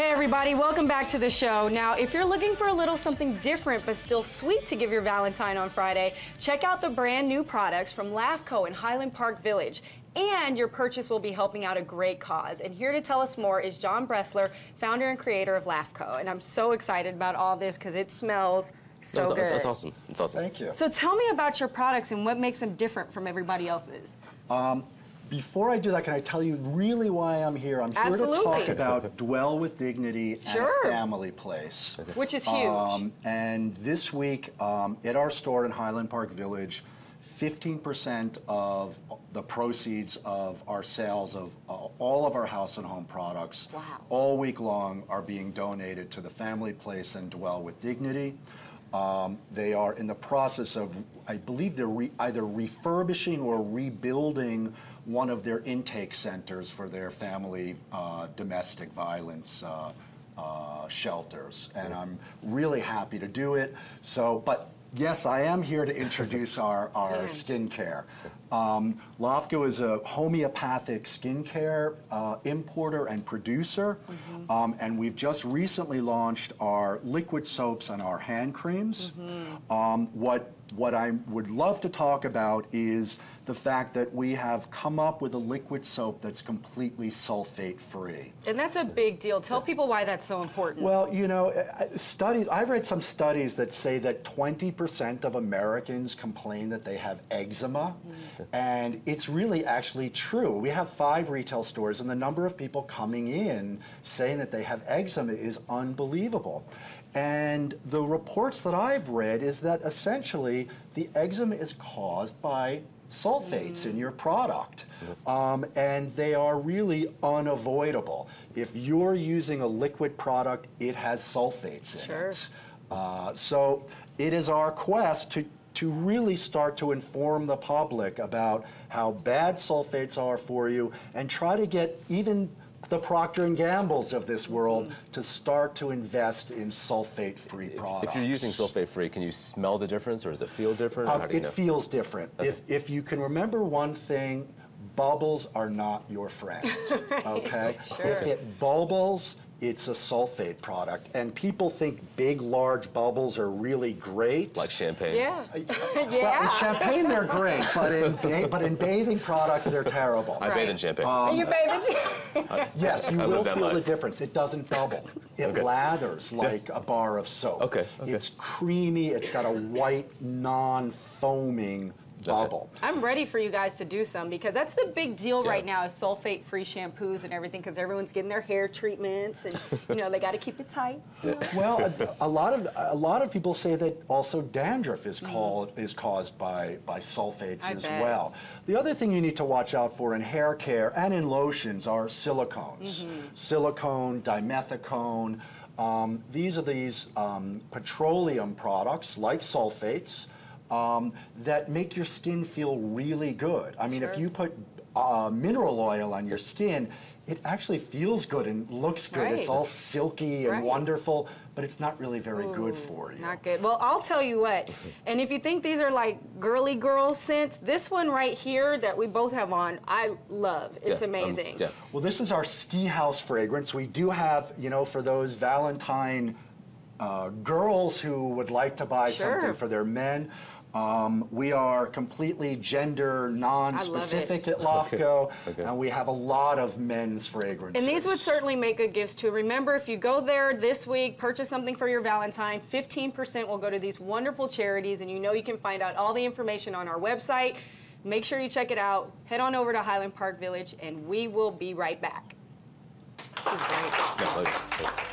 Hey everybody, welcome back to the show. Now, if you're looking for a little something different but still sweet to give your Valentine on Friday, check out the brand new products from LAFCO in Highland Park Village. And your purchase will be helping out a great cause. And here to tell us more is Jon Bresler, founder and creator of LAFCO. And I'm so excited about all this because it smells so that's, good. That's awesome. That's awesome. Thank you. So tell me about your products and what makes them different from everybody else's. Um, Before I do that, can I tell you really why I'm here? I'm here Absolutely. to talk about Dwell with Dignity Sure. and family place. Which is huge. Um, and this week, um, at our store in Highland Park Village, 15% of the proceeds of our sales of uh, all of our house and home products Wow. all week long are being donated to the family place and Dwell with Dignity. Um, they are in the process of, I believe they're re- either refurbishing or rebuilding one of their intake centers for their family uh, domestic violence uh, uh, shelters. And I'm really happy to do it. So, but yes, I am here to introduce our, our skincare. Um, LAFCO is a homeopathic skincare uh, importer and producer, um, and we've just recently launched our liquid soaps and our hand creams. Um, what what I would love to talk about is the fact that we have come up with a liquid soap that's completely sulfate free. And that's a big deal. Tell people why that's so important. Well, you know, uh, studies, I've read some studies that say that 20% of Americans complain that they have eczema, and it's really actually true. We have five retail stores, and the number of people coming in saying that they have eczema is unbelievable. And the reports that I've read is that essentially the eczema is caused by sulfates in your product. Um, and they are really unavoidable. If you're using a liquid product, it has sulfates in Sure. it. Uh, so it is our quest to to really start to inform the public about how bad sulfates are for you and try to get even the Procter and Gambles of this world to start to invest in sulfate-free products. If you're using sulfate free, can you smell the difference or does it feel different? or Um, how do you it know? feels different. If, if you can remember one thing, bubbles are not your friend. Okay? If it bubbles, it's a sulfate product. And people think big, large bubbles are really great. like champagne. yeah. Well, in champagne, they're great, but in, ba- but in bathing products, they're terrible. I bathe in champagne. Um, you bathing? Yes, you I will live that feel the difference. It doesn't bubble. It Okay. lathers like a bar of soap. Okay, okay. It's creamy. It's got a white, non-foaming bubble. I'm ready for you guys to do some because that's the big deal Yeah. right now is sulfate-free shampoos and everything because everyone's getting their hair treatments and you know they got to keep it tight. Well, a, a lot of a lot of people say that also dandruff is called is caused by by sulfates I as bet. well. The other thing you need to watch out for in hair care and in lotions are silicones, silicone, dimethicone. Um, these are these um, petroleum products like sulfates um, that make your skin feel really good. I mean, if you put uh, mineral oil on your skin, it actually feels good and looks good. It's all silky and Right. wonderful, but it's not really very good for you. Not good. Well, I'll tell you what. And if you think these are like girly girl scents, this one right here that we both have on, I love. It's Yeah, um, amazing. yeah. Well, this is our ski house fragrance. We do have, you know, for those Valentine uh, girls who would like to buy Sure. something for their men. Um, we are completely gender non-specific at LAFCO, Okay. and we have a lot of men's fragrances. And these would certainly make good gifts too. Remember, if you go there this week, purchase something for your Valentine, 15% will go to these wonderful charities, and you know you can find out all the information on our website. Make sure you check it out. Head on over to Highland Park Village, and we will be right back. This is great. Yeah, like-